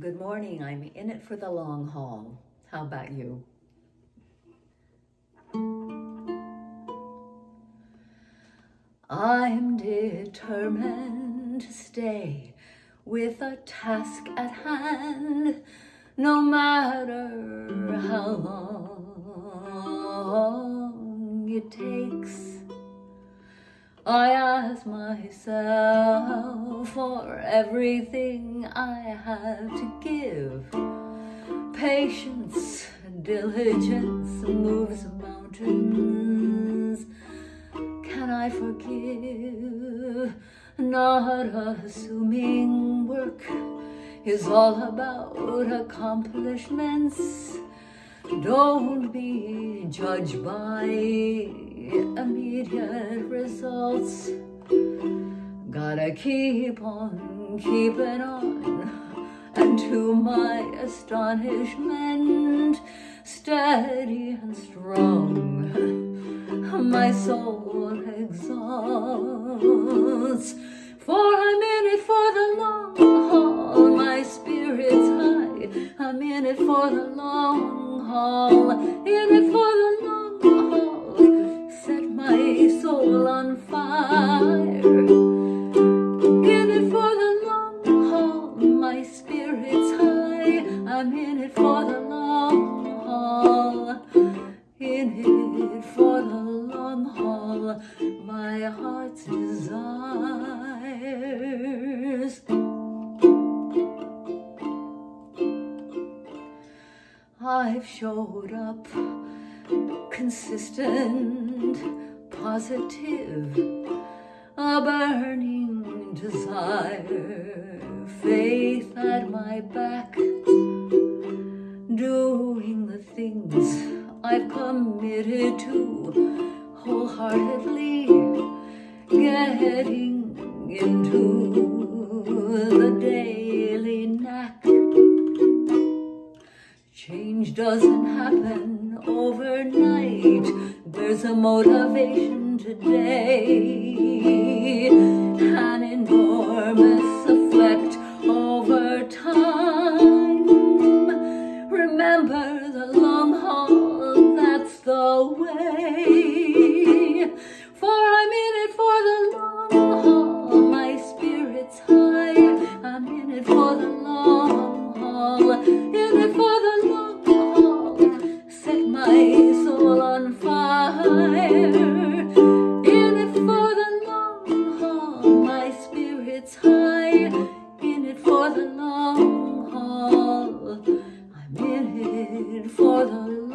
Good morning. I'm in it for the long haul. How about you? I'm determined to stay with a task at hand, no matter how long I ask myself for everything I have to give. Patience, and diligence moves mountains. Can I forgive? Not assuming work is all about accomplishments. Don't be judged by immediate results. Gotta keep on keeping on. And to my astonishment, steady and strong, my soul exalts. For I'm in it for the long haul, my spirit's high. I'm in it for the long haul, in it for the long haul. In it for the long haul, my spirit's high. I'm in it for the long haul, in it for the long haul. My heart's desires. I've showed up consistent, positive, a burning desire, faith at my back, doing the things I've committed to wholeheartedly, getting into the daily knack. Change doesn't happen overnight. There's a motivation today, an enormous effect over time. Remember the long haul, that's the way. For I'm in it for the long haul, my spirit's high. I'm in it for the for the